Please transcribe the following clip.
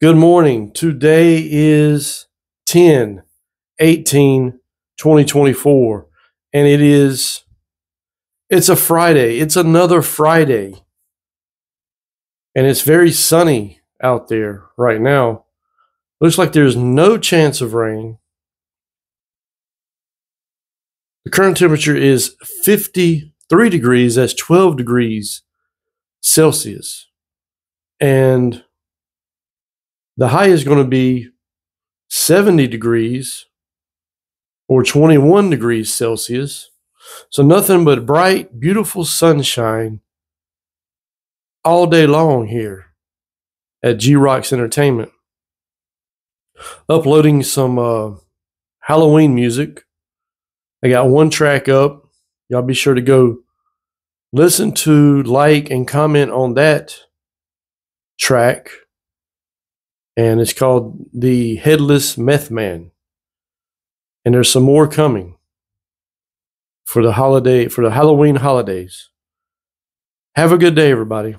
Good morning. Today is 10 18 2024 and it is it's a Friday. It's another Friday. And it's very sunny out there right now. Looks like there's no chance of rain. The current temperature is 53 degrees. That's 12 degrees Celsius. And the high is going to be 70 degrees or 21 degrees Celsius. So nothing but bright, beautiful sunshine all day long here at Gee Rocks Entertainment. Uploading some uh, Halloween music. I got one track up. Y'all be sure to go listen to, like, and comment on that track and it's called The Headless Meth Man. And there's some more coming for the holiday for the Halloween holidays. Have a good day everybody.